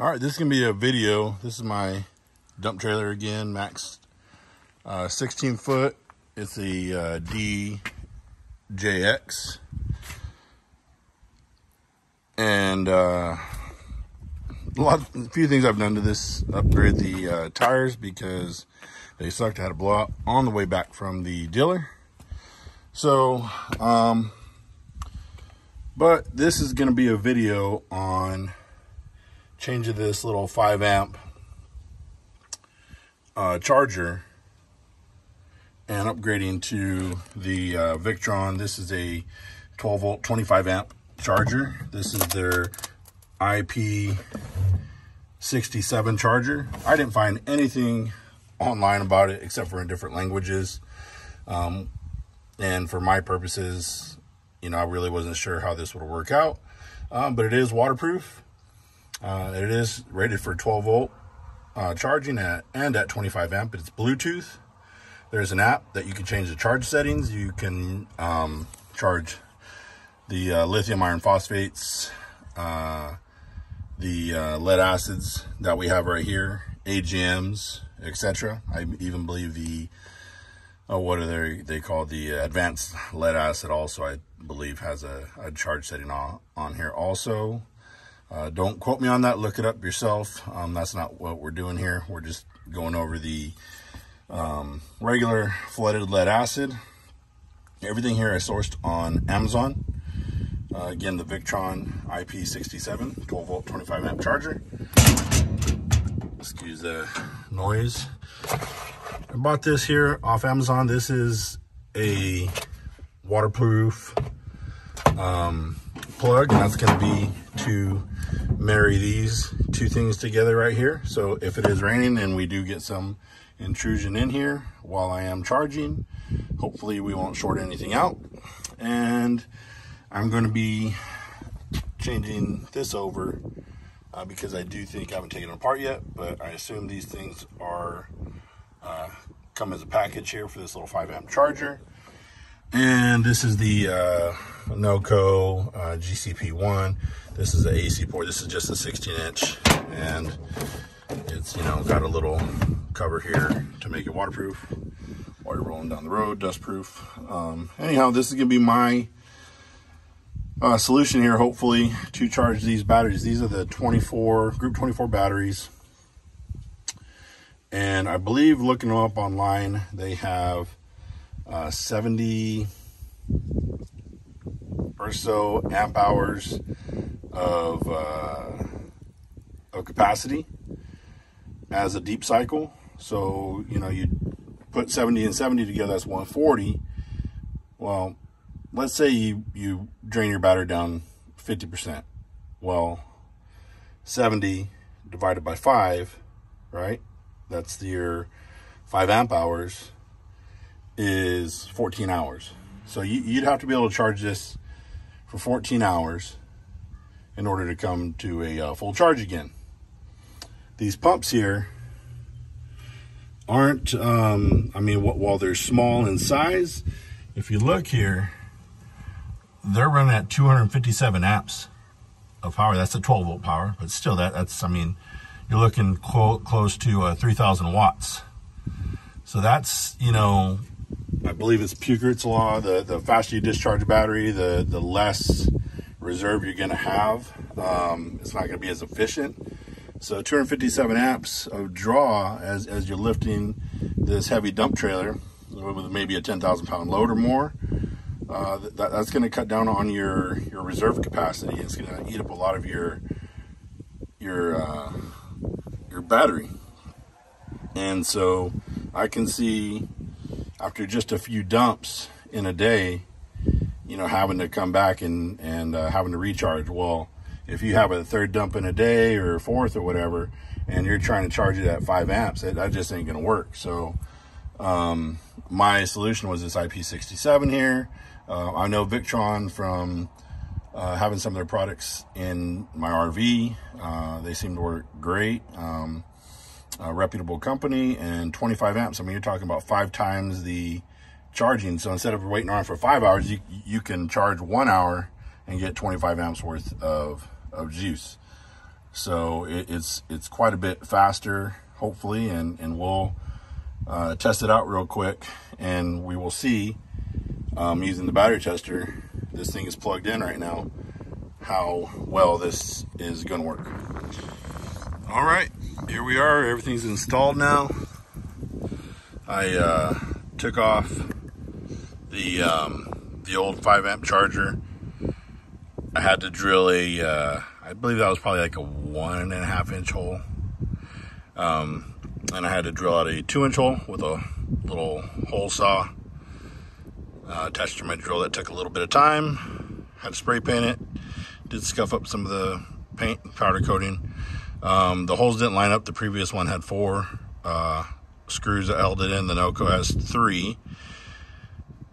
All right, this is gonna be a video. This is my dump trailer again, max uh, 16 foot. It's a uh, DJX. And uh, a lot, a few things I've done to this, upgrade the uh, tires because they sucked. I had a blowout on the way back from the dealer. So, um, but this is gonna be a video on changing this little 5 amp uh, charger and upgrading to the uh, Victron. This is a 12 volt 25 amp charger. This is their IP67 charger. I didn't find anything online about it except for in different languages. Um, and for my purposes, you know, I really wasn't sure how this would work out. Um, but it is waterproof. Uh, it is rated for 12 volt uh, charging at, and at 25 amp. It's Bluetooth. There's an app that you can change the charge settings. You can um, charge the uh, lithium iron phosphates, uh, the uh, lead acids that we have right here, AGMs, etc. I even believe the oh, what are they they call the advanced lead acid also I believe has a, a charge setting on on here also. Uh, don't quote me on that. Look it up yourself. Um, that's not what we're doing here. We're just going over the um, regular flooded lead acid. Everything here is sourced on Amazon. Uh, again, the Victron IP67 12 volt 25 amp charger. Excuse the noise. I bought this here off Amazon. This is a waterproof um, plug, and that's going to be to marry these two things together right here. So if it is raining and we do get some intrusion in here while I am charging, hopefully we won't short anything out. And I'm going to be changing this over uh, because I do think I haven't taken it apart yet, but I assume these things are uh, come as a package here for this little 5 amp charger. And this is the uh, Noco uh, GCP1. This is the AC port. This is just a 16 inch and it's, you know, got a little cover here to make it waterproof while you're rolling down the road, dust proof. Um, anyhow, this is going to be my uh, solution here, hopefully, to charge these batteries. These are the 24, group 24 batteries. And I believe looking them up online, they have uh, 70 or so amp hours of, uh, of capacity as a deep cycle. So, you know, you put 70 and 70 together, that's 140. Well, let's say you, you drain your battery down 50%. Well, 70 divided by 5, right? That's your 5 amp hours is 14 hours. So you, would have to be able to charge this for 14 hours in order to come to a uh, full charge again. These pumps here aren't, um, I mean, while they're small in size, if you look here, they're running at 257 amps of power. That's a 12 volt power, but still that, that's, I mean, you're looking close to uh, 3000 watts. So that's, you know, I believe it's Peukert's law. The the faster you discharge a battery, the the less reserve you're going to have. Um, it's not going to be as efficient. So 257 amps of draw as as you're lifting this heavy dump trailer with maybe a 10,000 pound load or more. Uh, that, that's going to cut down on your your reserve capacity. It's going to eat up a lot of your your uh, your battery. And so I can see after just a few dumps in a day, you know, having to come back and, and uh, having to recharge. Well, if you have a third dump in a day or a fourth or whatever, and you're trying to charge it at five amps, that, that just ain't going to work. So, um, my solution was this IP67 here. Uh, I know Victron from uh, having some of their products in my RV. Uh, they seem to work great. Um, a reputable company and 25 amps. I mean, you're talking about five times the charging. So instead of waiting around for five hours, you, you can charge one hour and get 25 amps worth of, of juice. So it, it's it's quite a bit faster, hopefully, and and we'll uh, test it out real quick, and we will see um, using the battery tester. This thing is plugged in right now. How well this is going to work. All right, here we are. Everything's installed now. I uh, took off the um, the old five amp charger. I had to drill a, uh, I believe that was probably like a one and a half inch hole. Um, and I had to drill out a two inch hole with a little hole saw uh, attached to my drill. That took a little bit of time. Had to spray paint it. Did scuff up some of the paint powder coating. Um, the holes didn't line up. The previous one had four uh, screws that held it in. The Noco has three.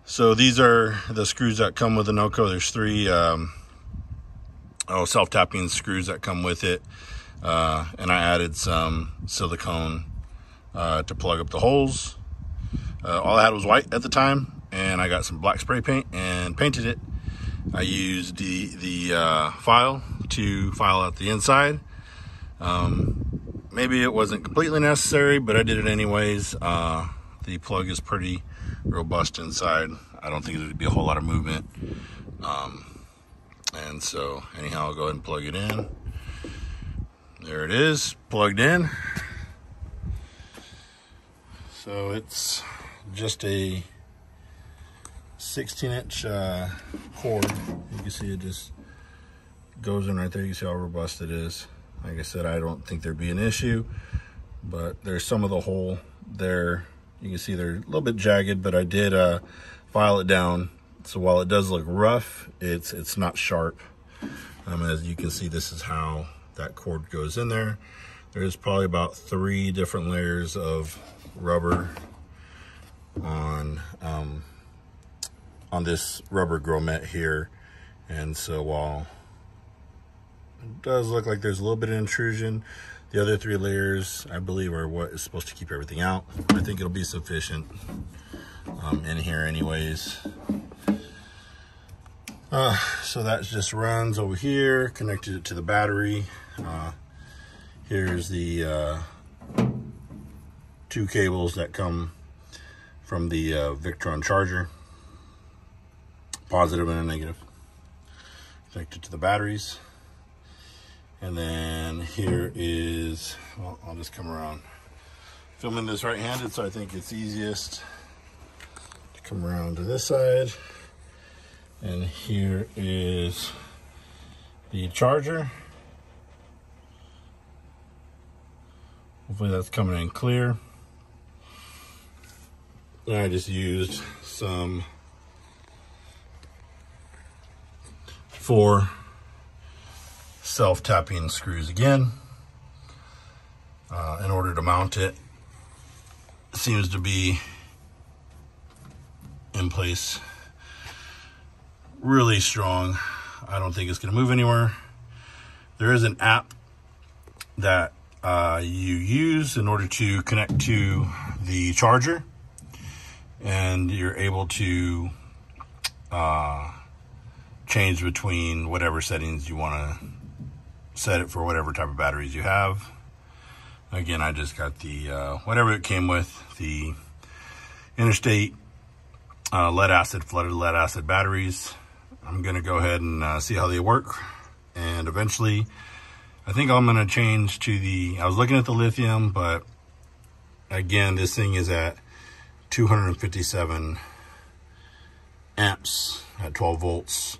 So these are the screws that come with the Noco. There's three um, oh, self-tapping screws that come with it. Uh, and I added some silicone uh, to plug up the holes. Uh, all I had was white at the time, and I got some black spray paint and painted it. I used the the uh, file to file out the inside. Um, maybe it wasn't completely necessary, but I did it anyways. Uh, the plug is pretty robust inside. I don't think there'd be a whole lot of movement. Um, and so anyhow, I'll go ahead and plug it in. There it is, plugged in. So it's just a 16 inch uh, cord. You can see it just goes in right there. You can see how robust it is. Like I said, I don't think there'd be an issue, but there's some of the hole there. You can see they're a little bit jagged, but I did uh, file it down so while it does look rough, it's it's not sharp. Um, as you can see, this is how that cord goes in there. There's probably about three different layers of rubber on um, on this rubber grommet here. And so while it does look like there's a little bit of intrusion, the other three layers, I believe, are what is supposed to keep everything out. I think it'll be sufficient um, in here anyways. Uh, so that just runs over here, connected it to the battery. Uh, here's the uh, two cables that come from the uh, Victron charger, positive and a negative, connected to the batteries. And then here is, well, I'll just come around. Filming this right-handed, so I think it's easiest to come around to this side. And here is the charger. Hopefully that's coming in clear. And I just used some four self-tapping screws again uh, in order to mount it. it seems to be in place really strong. I don't think it's going to move anywhere. There is an app that uh, you use in order to connect to the charger, and you're able to uh, change between whatever settings you want to set it for whatever type of batteries you have. Again, I just got the uh, whatever it came with the interstate uh, lead acid flooded lead acid batteries I'm gonna go ahead and uh, see how they work. And eventually, I think I'm gonna change to the, I was looking at the lithium, but again, this thing is at 257 amps at 12 volts.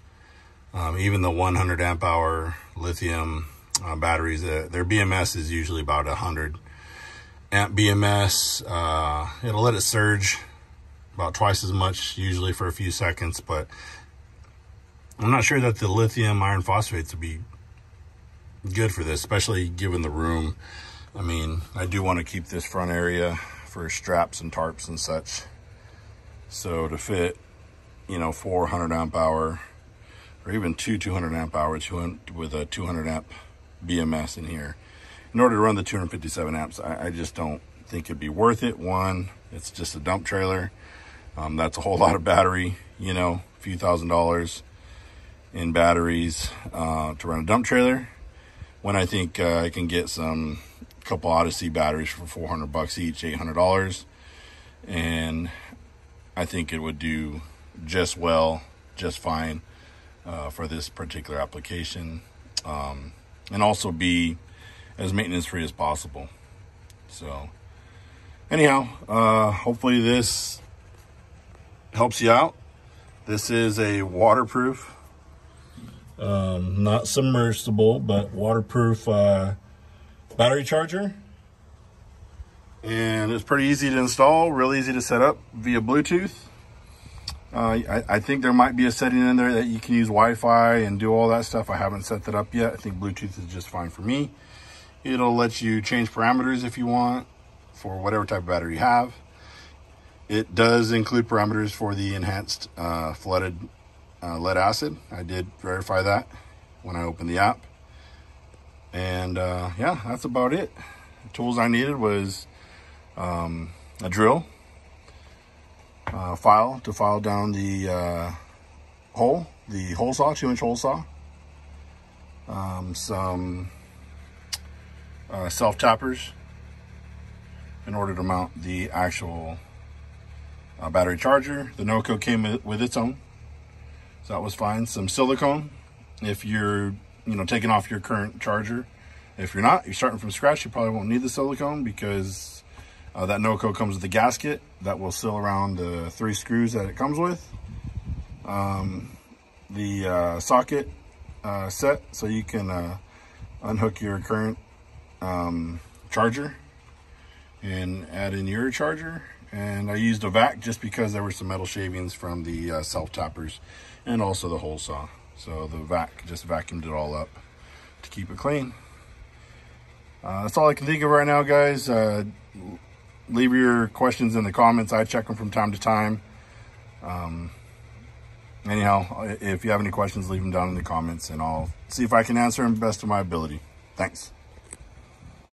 Um, even the 100 amp hour lithium uh, batteries, uh, their BMS is usually about 100 amp BMS. Uh, it'll let it surge about twice as much usually for a few seconds, but I'm not sure that the lithium iron phosphates would be good for this, especially given the room. I mean, I do want to keep this front area for straps and tarps and such. So to fit, you know, 400 amp hour or even two 200 amp hours with a 200 amp BMS in here. In order to run the 257 amps, I, I just don't think it'd be worth it. One, it's just a dump trailer. Um, that's a whole lot of battery, you know, a few thousand dollars in batteries uh, to run a dump trailer. when I think uh, I can get some couple Odyssey batteries for 400 bucks each, $800. And I think it would do just well, just fine uh, for this particular application. Um, and also be as maintenance free as possible. So, anyhow, uh, hopefully this helps you out. This is a waterproof, um, not submersible, but waterproof uh, battery charger. And it's pretty easy to install, really easy to set up via Bluetooth. Uh, I, I, think there might be a setting in there that you can use Wi-Fi and do all that stuff. I haven't set that up yet. I think Bluetooth is just fine for me. It'll let you change parameters if you want for whatever type of battery you have. It does include parameters for the enhanced uh, flooded uh, lead acid. I did verify that when I opened the app. And uh, yeah, that's about it. The tools I needed was um, a drill, uh, file to file down the uh, hole, the hole saw, two inch hole saw, um, some uh, self tappers in order to mount the actual uh, battery charger. The NOCO came with, with its own, so that was fine. Some silicone if you're you know taking off your current charger. If you're not, you're starting from scratch, you probably won't need the silicone because uh, that NOCO comes with a gasket that will seal around the three screws that it comes with. Um, the uh, socket uh, set so you can uh, unhook your current um, charger and add in your charger. And I used a vac just because there were some metal shavings from the uh, self tappers and also the hole saw. So the vac just vacuumed it all up to keep it clean. That's all I can think of right now, guys. Leave your questions in the comments. I check them from time to time. Um, anyhow, if you have any questions, leave them down in the comments and I'll see if I can answer them best of my ability. Thanks.